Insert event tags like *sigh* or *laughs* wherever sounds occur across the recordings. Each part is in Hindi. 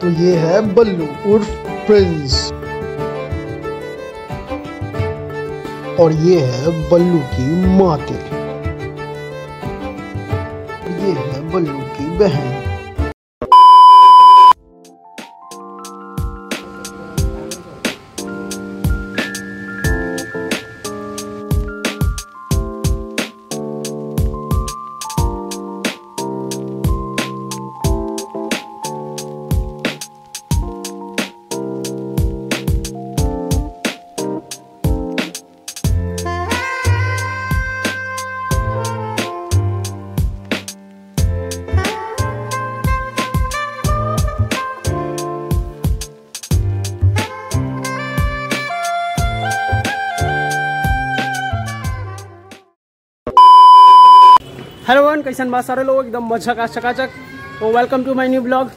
तो ये है बल्लू उर्फ़ प्रिंस। और ये है बल्लू की माते ये है बल्लू की बहन। हेलो कैसन बात सारे लोग एकदम मज़ा चकाचक तो welcome to my new blog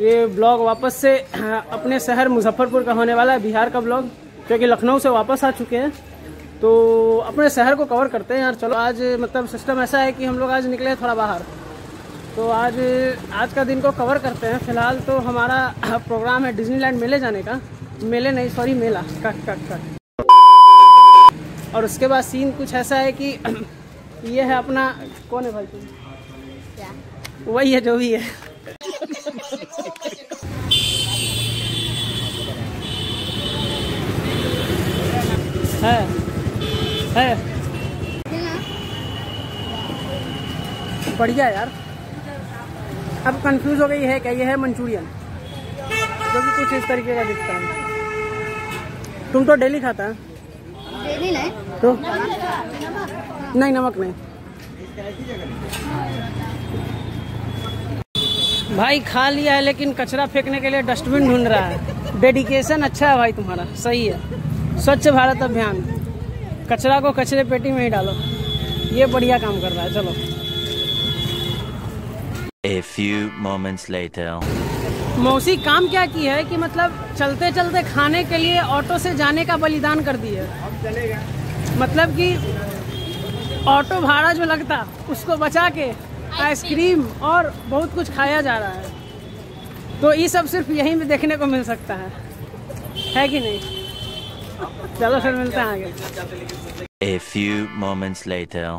ये ब्लॉग वापस से अपने शहर मुजफ्फरपुर का होने वाला है बिहार का ब्लॉग क्योंकि लखनऊ से वापस आ चुके हैं तो अपने शहर को कवर करते हैं यार चलो आज मतलब सिस्टम ऐसा है कि हम लोग आज निकले थोड़ा बाहर तो आज आज का दिन को कवर करते हैं फ़िलहाल तो हमारा प्रोग्राम है डिज्नीलैंड मेले जाने का मेले नहीं सॉरी मेला कट कट कट और उसके बाद सीन कुछ ऐसा है कि ये है अपना कौन है भाई तुम क्या वही है जो भी है। है है। बढ़िया यार। अब कंफ्यूज हो गई है क्या? ये है मंचूरियन जो कि कुछ इस तरीके का दिखता है। तुम तो डेली खाता है। डेली नहीं। तो? नहीं नमक नहीं। भाई खा लिया है लेकिन कचरा फेंकने के लिए डस्टबिन ढूंढ रहा है। डेडिकेशन अच्छा है भाई तुम्हारा सही है। स्वच्छ भारत अभियान। कचरा को कचरे पेटी में ही डालो। ये बढ़िया काम कर रहा है चलो। A few moments later. मौसी काम क्या की है कि मतलब चलते चलते खाने के लिए ऑटो से जाने का बलिदान कर दी है? मतलब कि ऑटो भाड़ा जो लगता, उसको बचा के आइसक्रीम और बहुत कुछ खाया जा रहा है। तो ये सब सिर्फ़ यहीं पे देखने को मिल सकता है। है कि नहीं? चलो फिर मिलते हैं आगे। A few moments later.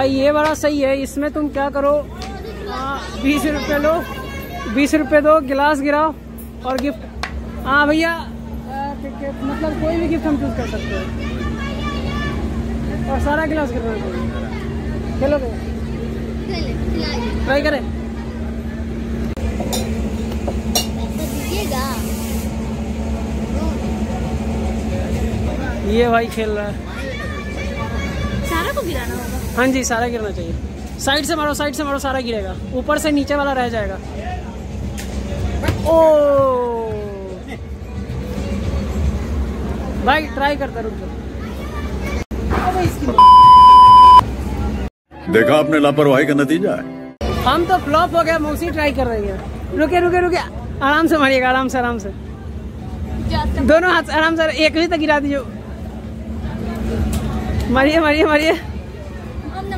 भाई, ये बड़ा सही है। इसमें तुम क्या करो? बीस रुपए लो। बीस रुपए दो, गिलास गिराओ और गिफ्ट हाँ भैया मतलब कोई भी गिफ्ट हम चूज़ कर सकते हैं। और सारा गिलास गिरना चाहिए खेलोगे ट्राई करें। ये भाई खेल रहा है। सारा को गिराना होगा। हाँ जी सारा गिरना चाहिए। साइड से मारो साइड से मारो सारा गिरेगा। ऊपर से नीचे वाला रह जाएगा। ओ भाई ट्राई करता रुक देखा आपने लापरवाही का नतीजा है। हम तो फ्लॉप हो गया मौसी ट्राई कर रही है। रुके रुके रुके। आराम से मारिएगा आराम से आराम से। दोनों हाथ आराम से एक ही तक गिरा दीजिए। मारिए मारिए मारिए।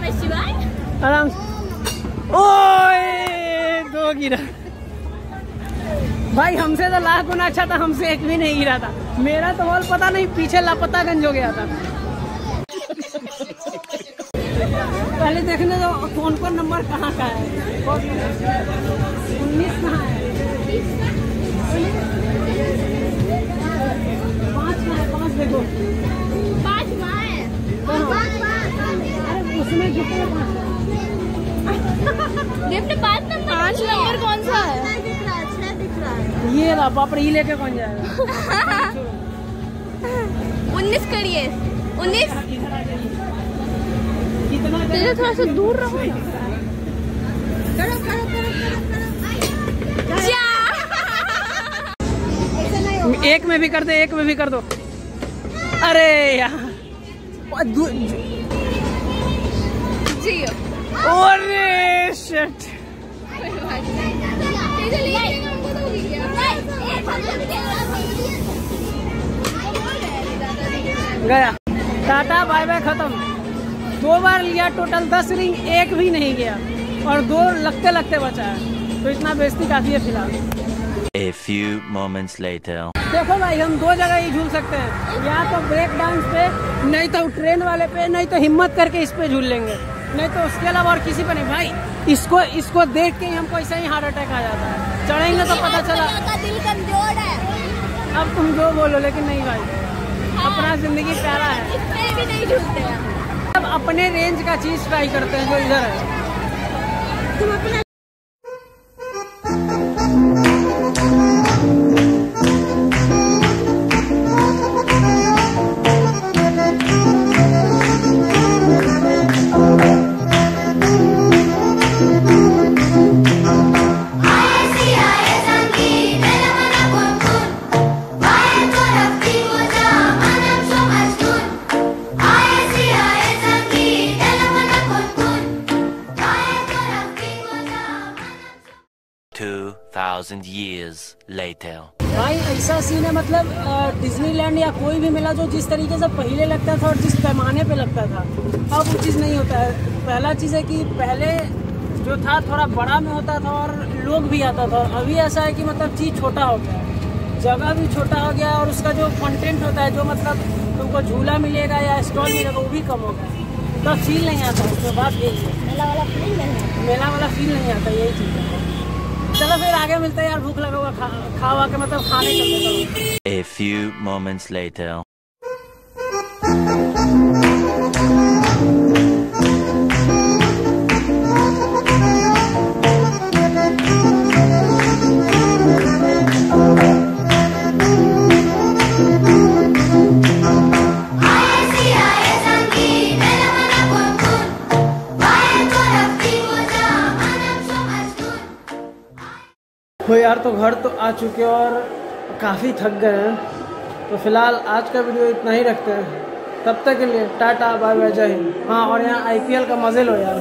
नमः शिवाय आराम ओए दो भाई, हमसे तो लाख गुना अच्छा था, हमसे एक भी नहीं गिरा था। मेरा तो बॉल पता नहीं, पीछे लापता गंज हो गया था। पहले देखने दो कौन कौन नंबर कहाँ का है? उन्नीस कहाँ है? ला बाप रे लेके कौन जाएगा? *laughs* उन्नीस करिए। उन्नीस? थोड़ा सा दूर रहो एक में भी कर दे एक में भी कर दो। अरे यार। जियो। अरे शिट गया। टाटा बाय बाय खत्म। दो बार लिया टोटल दस रिंग एक भी नहीं गया। और दो लगते लगते बचा है। तो इतना बेइज्जती काफ़ी है फ़िलहाल। A few moments later. देखो भाई हम दो जगह ही झूल सकते हैं। या तो ब्रेक डांस पे नहीं तो ट्रेन वाले पे नहीं तो हिम्मत करके इस पे झूल लेंगे। नहीं तो उसके अलावा और किसी पे नहीं। भाई इसको इसको देख के ही हमको ऐसा ही हार्ट अटैक आ जाता है। चढ़ेंगे तो पता चला। दिल कमज़ोर है। अब तुम जो बोलो लेकिन नहीं भाई। अपना ज़िंदगी प्यारा है। भी नहीं अब अपने रेंज का चीज़ ट्राई करते हैं जो इधर है। तुम अपना thousand years later. भाई ऐसा सीन है मतलब डिज्नीलैंड या कोई भी मेला जो जिस तरीके से पहले लगता था और जिस पैमाने पे लगता था अब वो चीज़ नहीं होता है। पहला चीज़ है कि पहले जो था थोड़ा बड़ा में होता था और लोग भी आता था। अभी ऐसा है कि मतलब चीज़ छोटा हो गया है। जगह भी छोटा हो गया और उसका जो कंटेंट होता है जो मतलब तुमको झूला मिलेगा या स्टॉल मिलेगा वो भी कम हो गया तो फील नहीं आता उसमें बात यही है। मेला वाला फील नहीं मेला वाला फील नहीं आता यही चीज़ है। चलो फिर आगे मिलते हैं यार, भूख लगा हुआ, खा खा के मतलब खाने चलते हैं A few moments later. यार तो घर तो आ चुके और काफ़ी थक गए हैं। तो फ़िलहाल आज का वीडियो इतना ही रखते हैं। तब तक के लिए टाटा बाय बाय जय हिंद। हाँ और यहाँ आईपीएल का मज़े लो यार।